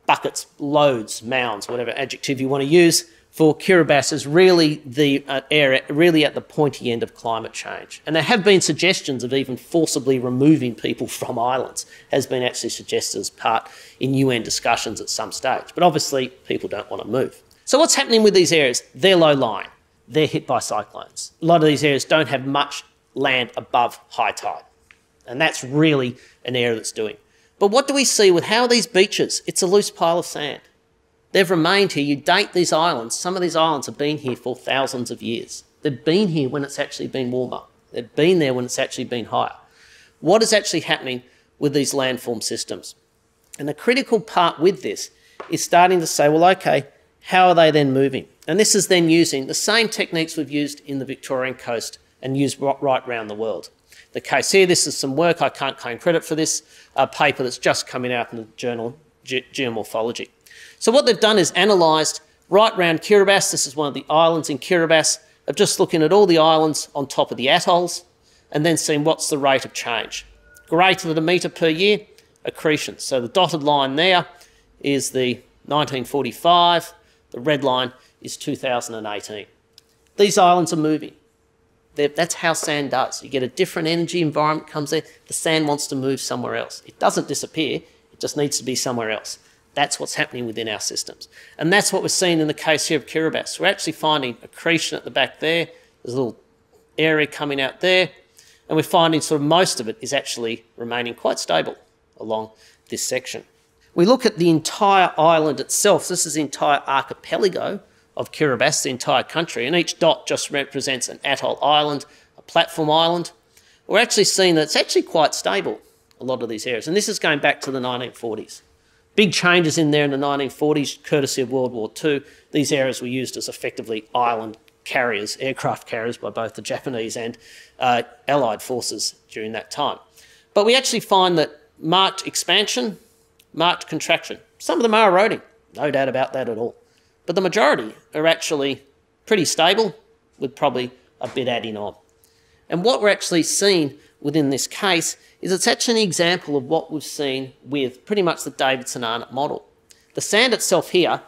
buckets, loads, mounds, whatever adjective you want to use for Kiribati is really the uh, area, really at the pointy end of climate change. And there have been suggestions of even forcibly removing people from islands, has been actually suggested as part in UN discussions at some stage. But obviously, people don't want to move. So what's happening with these areas? They're low lying. They're hit by cyclones. A lot of these areas don't have much land above high tide. And that's really an area that's doing. But what do we see with how these beaches? It's a loose pile of sand. They've remained here. You date these islands. Some of these islands have been here for thousands of years. They've been here when it's actually been warmer. They've been there when it's actually been higher. What is actually happening with these landform systems? And the critical part with this is starting to say, well, okay, How are they then moving? And this is then using the same techniques we've used in the Victorian coast and used right around the world. The case here, this is some work, I can't claim credit for this, a paper that's just coming out in the journal Ge Geomorphology. So what they've done is analysed right round Kiribati, this is one of the islands in Kiribati, of just looking at all the islands on top of the atolls and then seeing what's the rate of change. Greater than a metre per year, accretion. So the dotted line there is the 1945, the red line is 2018. These islands are moving. They're, that's how sand does. You get a different energy environment comes there, the sand wants to move somewhere else. It doesn't disappear, it just needs to be somewhere else. That's what's happening within our systems. And that's what we're seeing in the case here of Kiribati. We're actually finding accretion at the back there. There's a little area coming out there. And we're finding sort of most of it is actually remaining quite stable along this section. We look at the entire island itself. This is the entire archipelago of Kiribati, the entire country, and each dot just represents an atoll island, a platform island. We're actually seeing that it's actually quite stable, a lot of these areas. And this is going back to the 1940s. Big changes in there in the 1940s, courtesy of World War II. These areas were used as effectively island carriers, aircraft carriers by both the Japanese and uh, Allied forces during that time. But we actually find that marked expansion, marked contraction. Some of them are eroding, no doubt about that at all. But the majority are actually pretty stable with probably a bit adding on. And what we're actually seeing within this case is it's actually an example of what we've seen with pretty much the Davidson-Arnott model. The sand itself here,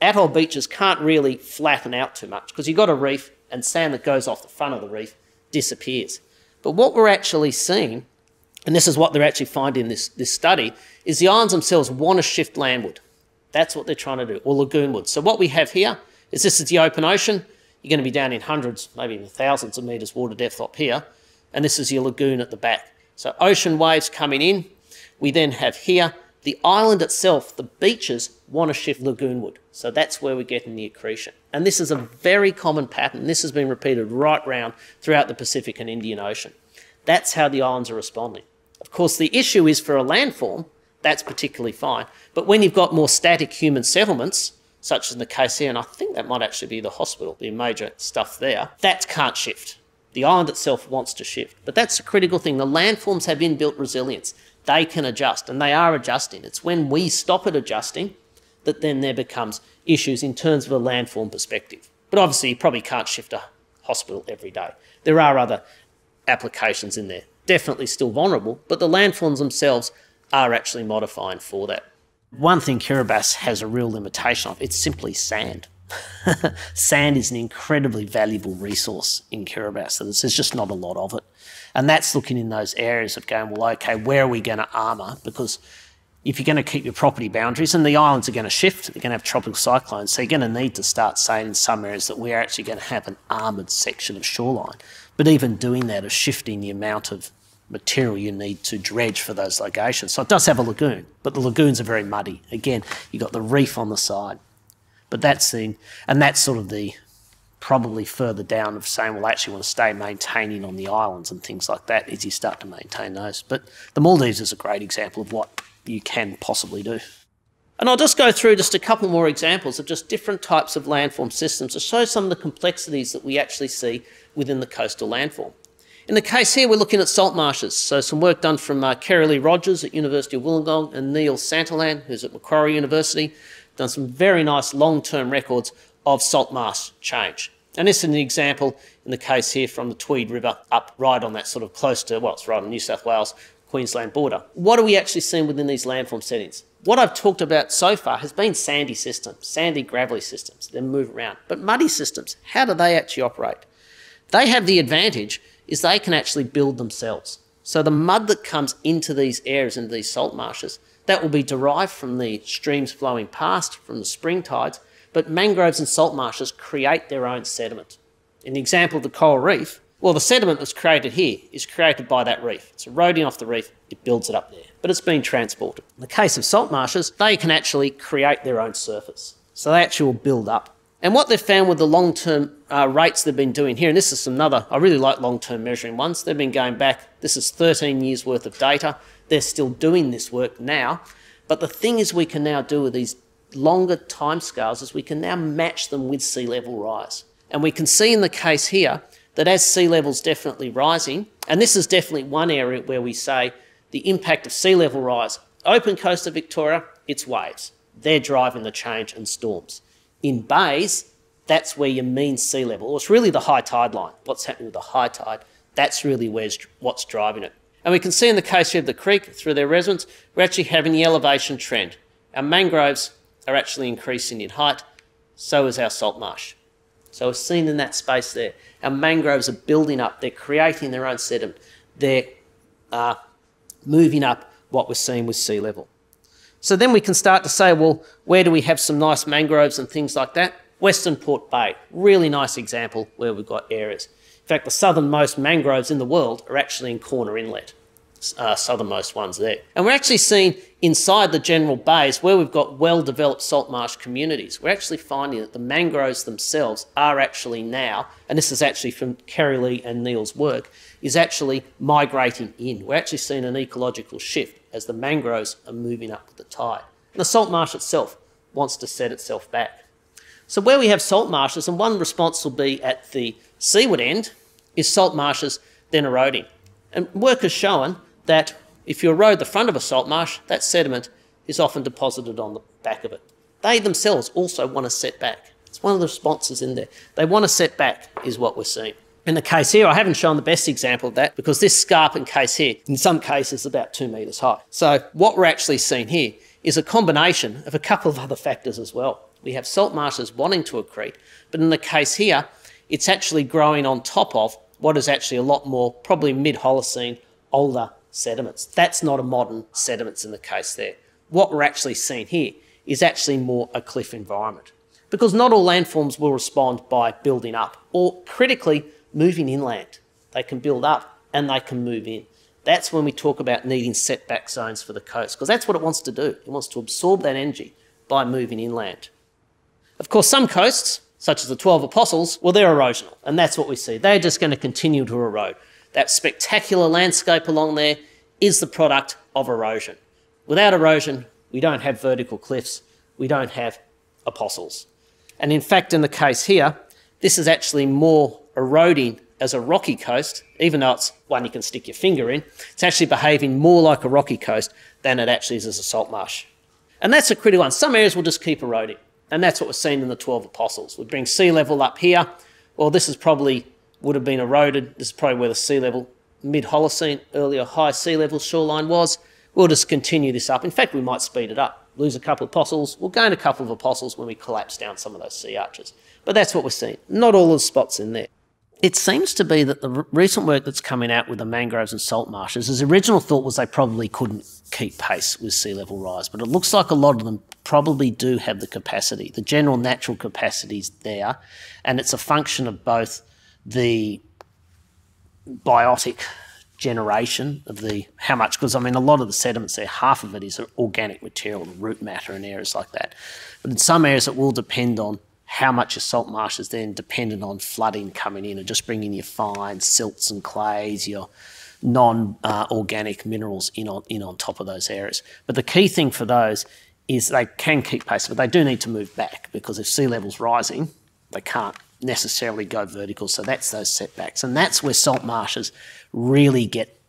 atoll beaches can't really flatten out too much because you've got a reef and sand that goes off the front of the reef disappears. But what we're actually seeing, and this is what they're actually finding in this, this study, is the islands themselves want to shift landward. That's what they're trying to do, or lagoonward. So what we have here is this is the open ocean. You're going to be down in hundreds, maybe even thousands of metres water depth up here. And this is your lagoon at the back. So ocean waves coming in. We then have here the island itself, the beaches want to shift lagoonward. So that's where we're getting the accretion. And this is a very common pattern. This has been repeated right round throughout the Pacific and Indian Ocean. That's how the islands are responding. Of course, the issue is for a landform, that's particularly fine. But when you've got more static human settlements, such as the case here, and I think that might actually be the hospital, the major stuff there, that can't shift. The island itself wants to shift. But that's the critical thing. The landforms have inbuilt resilience. They can adjust, and they are adjusting. It's when we stop it adjusting that then there becomes issues in terms of a landform perspective. But obviously, you probably can't shift a hospital every day. There are other applications in there. Definitely still vulnerable, but the landforms themselves are actually modifying for that. One thing Kiribati has a real limitation of, it's simply sand. [LAUGHS] sand is an incredibly valuable resource in Kiribati, so there's just not a lot of it. And that's looking in those areas of going, well, okay, where are we going to armour? Because if you're going to keep your property boundaries, and the islands are going to shift, they're going to have tropical cyclones, so you're going to need to start saying in some areas that we're actually going to have an armoured section of shoreline. But even doing that is shifting the amount of material you need to dredge for those locations. So it does have a lagoon, but the lagoons are very muddy. Again, you've got the reef on the side. But that's the, and that's sort of the probably further down of saying, well, I actually want to stay maintaining on the islands and things like that as you start to maintain those. But the Maldives is a great example of what you can possibly do. And I'll just go through just a couple more examples of just different types of landform systems to show some of the complexities that we actually see within the coastal landform. In the case here, we're looking at salt marshes. So some work done from uh, Lee Rogers at University of Wollongong and Neil Saintilan, who's at Macquarie University, done some very nice long-term records of salt marsh change. And this is an example in the case here from the Tweed River up right on that sort of close to, well, it's right on New South Wales, Queensland border. What are we actually seeing within these landform settings? What I've talked about so far has been sandy systems, sandy gravelly systems, they move around. But muddy systems, how do they actually operate? They have the advantage is they can actually build themselves. So the mud that comes into these areas, into these salt marshes, that will be derived from the streams flowing past, from the spring tides, but mangroves and salt marshes create their own sediment. In the example of the coral reef, well, the sediment that's created here is created by that reef. It's eroding off the reef, it builds it up there, but it's being transported. In the case of salt marshes, they can actually create their own surface. So they actually will build up. And what they've found with the long-term uh, rates they've been doing here, and this is another, I really like long-term measuring ones. They've been going back, this is 13 years worth of data. They're still doing this work now. But the thing is we can now do with these, longer timescales is we can now match them with sea level rise. And we can see in the case here that as sea level's definitely rising, and this is definitely one area where we say the impact of sea level rise, open coast of Victoria, it's waves. They're driving the change and storms. In bays, that's where you mean sea level, or it's really the high tide line. What's happening with the high tide, that's really where's, what's driving it. And we can see in the case here of the creek, through their residents, we're actually having the elevation trend. Our mangroves are actually increasing in height, so is our salt marsh. So it's seen in that space there. Our mangroves are building up, they're creating their own sediment, they're uh, moving up what we're seeing with sea level. So then we can start to say, well, where do we have some nice mangroves and things like that? Western Port Bay, really nice example where we've got areas. In fact, the southernmost mangroves in the world are actually in Corner Inlet, uh, southernmost ones there. And we're actually seeing inside the general bays where we've got well-developed salt marsh communities, we're actually finding that the mangroves themselves are actually now, and this is actually from Kerrylee and Neil's work, is actually migrating in. We're actually seeing an ecological shift as the mangroves are moving up with the tide. And the salt marsh itself wants to set itself back. So where we have salt marshes, and one response will be at the seaward end, is salt marshes then eroding. And work has shown that if you erode the front of a salt marsh, that sediment is often deposited on the back of it. They themselves also want to set back. It's one of the responses in there. They want to set back, is what we're seeing. In the case here, I haven't shown the best example of that because this scarping case here, in some cases, is about two metres high. So what we're actually seeing here is a combination of a couple of other factors as well. We have salt marshes wanting to accrete, but in the case here, it's actually growing on top of what is actually a lot more, probably mid-Holocene, older sediments. That's not a modern sediments in the case there. What we're actually seeing here is actually more a cliff environment. Because not all landforms will respond by building up or critically moving inland. They can build up and they can move in. That's when we talk about needing setback zones for the coast because that's what it wants to do. It wants to absorb that energy by moving inland. Of course, some coasts such as the 12 apostles, well, they're erosional. And that's what we see. They're just going to continue to erode. That spectacular landscape along there is the product of erosion. Without erosion, we don't have vertical cliffs, we don't have apostles. And in fact, in the case here, this is actually more eroding as a rocky coast, even though it's one you can stick your finger in, it's actually behaving more like a rocky coast than it actually is as a salt marsh. And that's a critical one. Some areas will just keep eroding. And that's what we're seeing in the 12 apostles. We bring sea level up here. Well, this is probably would have been eroded. This is probably where the sea level, mid Holocene, earlier high sea level shoreline was. We'll just continue this up. In fact, we might speed it up, lose a couple of apostles. We'll gain a couple of apostles when we collapse down some of those sea arches. But that's what we're seeing. Not all the spots in there. It seems to be that the recent work that's coming out with the mangroves and salt marshes, his original thought was they probably couldn't keep pace with sea level rise, but it looks like a lot of them probably do have the capacity. The general natural capacity is there, and it's a function of both the biotic generation of the how much because I mean a lot of the sediments there half of it is organic material root matter and areas like that but in some areas it will depend on how much your salt marsh is then dependent on flooding coming in and just bringing your fine silts and clays your non-organic uh, minerals in on, in on top of those areas but the key thing for those is they can keep pace but they do need to move back because if sea level's rising they can't necessarily go vertical. So that's those setbacks. And that's where salt marshes really get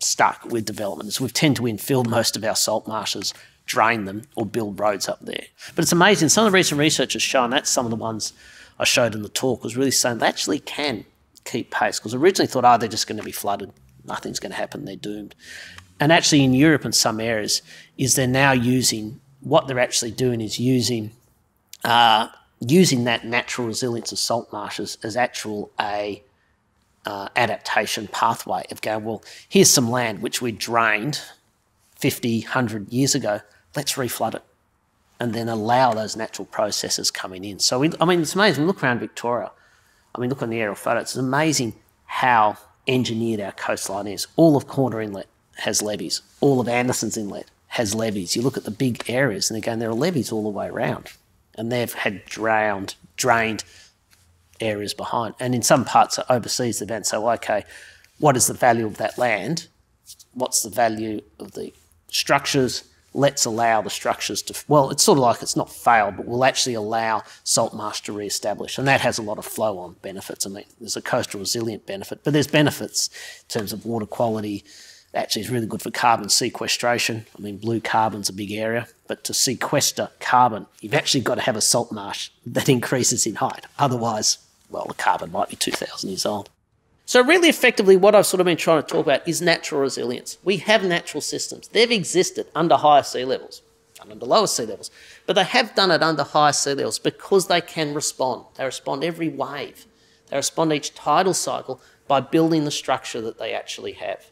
stuck with development. Is we tend to infill most of our salt marshes, drain them, or build roads up there. But it's amazing. Some of the recent research has shown that's some of the ones I showed in the talk was really saying they actually can keep pace. Because originally thought, oh, they're just going to be flooded. Nothing's going to happen. They're doomed. And actually in Europe and some areas is they're now using, what they're actually doing is using uh, using that natural resilience of salt marshes as actual a uh, adaptation pathway of going, well, here's some land which we drained 50, 100 years ago, let's reflood it and then allow those natural processes coming in. So, we, I mean, it's amazing. Look around Victoria. I mean, look on the aerial photos. It's amazing how engineered our coastline is. All of Corner Inlet has levees. All of Anderson's Inlet has levees. You look at the big areas, and again, there are levees all the way around and they've had drowned, drained areas behind. And in some parts overseas, they've been so okay, what is the value of that land? What's the value of the structures? Let's allow the structures to, well, it's sort of like it's not failed, but we'll actually allow salt marsh to re-establish. And that has a lot of flow-on benefits. I mean, there's a coastal resilient benefit, but there's benefits in terms of water quality. Actually, it's really good for carbon sequestration. I mean, blue carbon's a big area, but to sequester carbon, you've actually got to have a salt marsh that [LAUGHS] increases in height. Otherwise, well, the carbon might be 2,000 years old. So really effectively what I've sort of been trying to talk about is natural resilience. We have natural systems. They've existed under higher sea levels and under lower sea levels, but they have done it under higher sea levels because they can respond. They respond every wave. They respond each tidal cycle by building the structure that they actually have.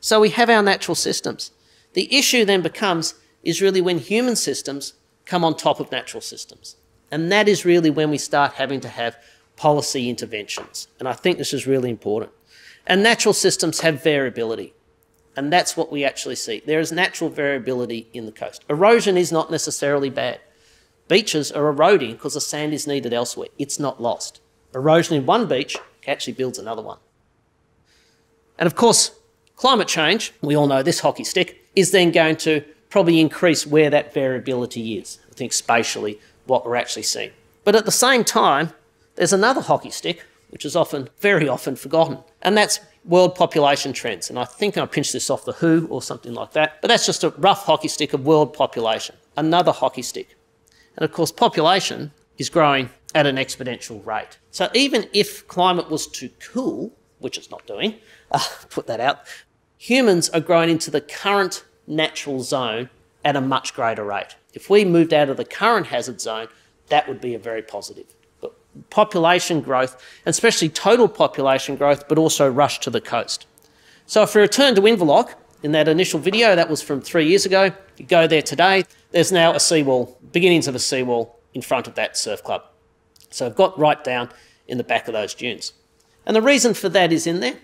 So we have our natural systems. The issue then becomes is really when human systems come on top of natural systems. And that is really when we start having to have policy interventions. And I think this is really important. And natural systems have variability. And that's what we actually see. There is natural variability in the coast. Erosion is not necessarily bad. Beaches are eroding because the sand is needed elsewhere. It's not lost. Erosion in one beach actually builds another one. And of course, climate change, we all know this hockey stick, is then going to probably increase where that variability is. I think spatially what we're actually seeing. But at the same time, there's another hockey stick, which is often, very often forgotten, and that's world population trends. And I think I pinched this off the WHO or something like that, but that's just a rough hockey stick of world population, another hockey stick. And of course, population is growing at an exponential rate. So even if climate was to cool, which it's not doing, uh, [LAUGHS] put that out, humans are growing into the current natural zone at a much greater rate. If we moved out of the current hazard zone, that would be a very positive population growth, especially total population growth, but also rush to the coast. So if we return to Inverloch, in that initial video, that was from three years ago, you go there today, there's now a seawall, beginnings of a seawall in front of that surf club. So I've got right down in the back of those dunes. And the reason for that is in there.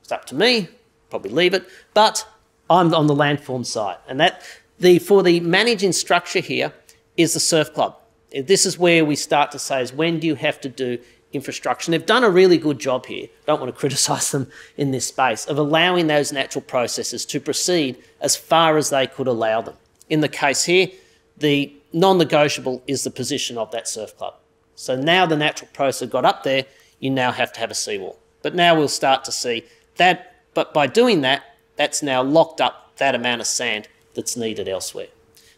It's up to me, probably leave it, but I'm on the landform side. And that the for the managing structure here is the surf club this is where we start to say is when do you have to do infrastructure? And they've done a really good job here. Don't want to [LAUGHS] criticise them in this space of allowing those natural processes to proceed as far as they could allow them. In the case here, the non-negotiable is the position of that surf club. So now the natural process got up there, you now have to have a seawall. But now we'll start to see that, but by doing that, that's now locked up that amount of sand that's needed elsewhere.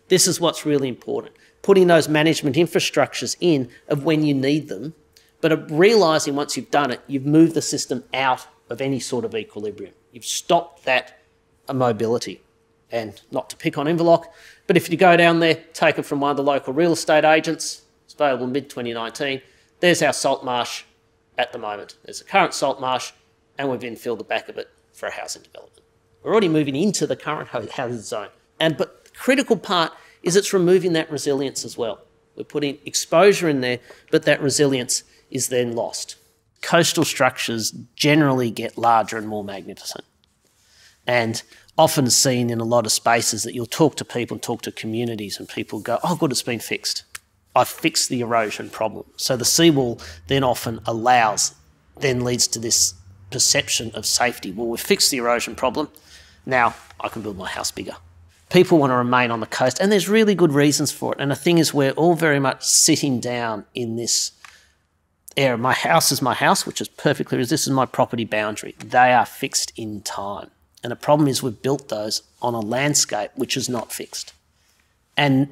This is what's really important putting those management infrastructures in of when you need them, but realizing once you've done it, you've moved the system out of any sort of equilibrium. You've stopped that mobility. And not to pick on Inverloch, but if you go down there, take it from one of the local real estate agents, it's available mid 2019. There's our salt marsh at the moment. There's a current salt marsh, and we've infilled the back of it for a housing development. We're already moving into the current housing zone. And but the critical part is it's removing that resilience as well. We're putting exposure in there, but that resilience is then lost. Coastal structures generally get larger and more magnificent. And often seen in a lot of spaces that you'll talk to people and talk to communities and people go, oh, good, it's been fixed. I've fixed the erosion problem. So the seawall then often allows, then leads to this perception of safety. Well, we've fixed the erosion problem. Now I can build my house bigger people want to remain on the coast, and there's really good reasons for it. And the thing is, we're all very much sitting down in this area. My house is my house, which is perfectly, this is my property boundary. They are fixed in time. And the problem is we've built those on a landscape which is not fixed. And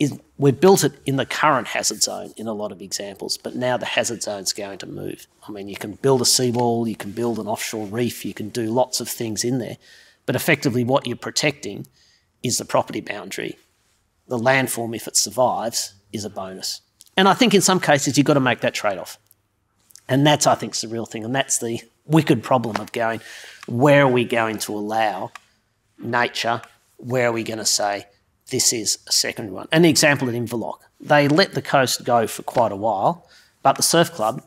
is, we've built it in the current hazard zone in a lot of examples, but now the hazard zone is going to move. I mean, you can build a seawall, you can build an offshore reef, you can do lots of things in there, but effectively what you're protecting is the property boundary. The landform, if it survives, is a bonus. And I think in some cases you've got to make that trade off. And that's, I think, the real thing. And that's the wicked problem of going, where are we going to allow nature? Where are we going to say this is a second one? An example at Inverloch. They let the coast go for quite a while, but the surf club,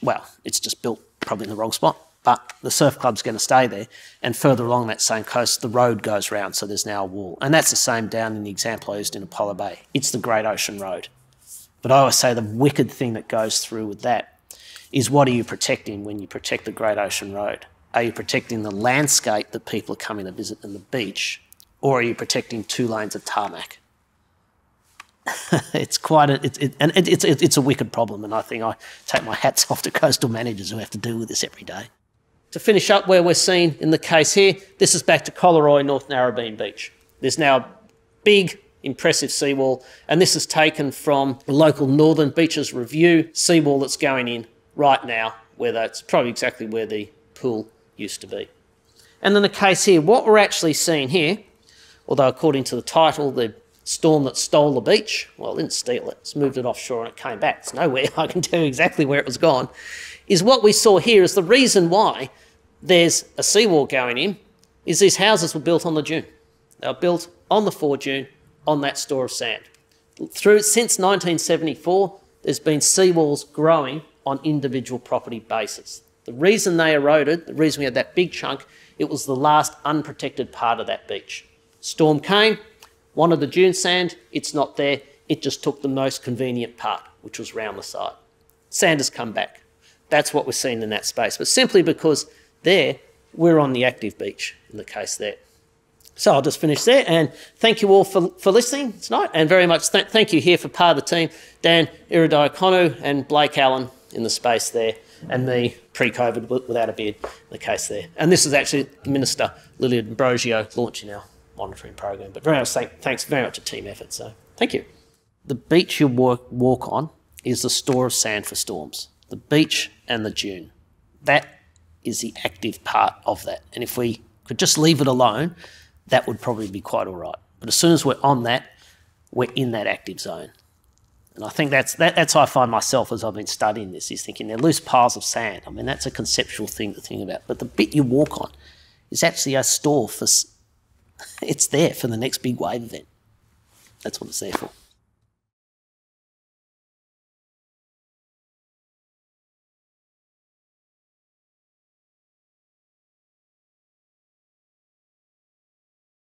well, it's just built probably in the wrong spot but the surf club's going to stay there. And further along that same coast, the road goes round, so there's now a wall. And that's the same down in the example I used in Apollo Bay. It's the Great Ocean Road. But I always say the wicked thing that goes through with that is what are you protecting when you protect the Great Ocean Road? Are you protecting the landscape that people are coming to visit and the beach? or are you protecting two lanes of tarmac? [LAUGHS] it's quite a it, and it, it's it, it's a wicked problem, and I think I take my hats [LAUGHS] off to coastal managers who have to deal with this every day. To finish up where we're seeing in the case here, this is back to Collaroy, North Narrabeen Beach. There's now a big, impressive seawall, and this is taken from the local Northern Beaches Review seawall that's going in right now, where that's probably exactly where the pool used to be. And then the case here, what we're actually seeing here, although according to the title, the storm that stole the beach, well, it didn't steal it, it's moved it offshore and it came back. It's nowhere, [LAUGHS] I can tell you exactly where it was gone, is what we saw here is the reason why there's a seawall going in is these houses were built on the dune. They were built on the fore dune on that store of sand. Through since 1974, there's been seawalls growing on individual property bases. The reason they eroded, the reason we had that big chunk, it was the last unprotected part of that beach. Storm came, wanted the dune sand, it's not there, it just took the most convenient part, which was round the side. Sand has come back. That's what we're seeing in that space, but simply because there, we're on the active beach in the case there. So I'll just finish there and thank you all for, for listening tonight and very much th thank you here for part of the team, Dan Ierodiaconou and Blake Allan in the space there and me pre-COVID without a beard in the case there. And this is actually Minister Lily D'Ambrosio launching our monitoring program. But very much thank, thanks very much a team effort. So thank you. The beach you walk, walk on is the store of sand for storms. The beach and the dune. That is the active part of that. And if we could just leave it alone, that would probably be quite all right. But as soon as we're on that, we're in that active zone. And I think that's that, that's how I find myself as I've been studying this is thinking they're loose piles of sand. I mean that's a conceptual thing to think about. But the bit you walk on is actually a store for [LAUGHS] it's there for the next big wave event. That's what it's there for.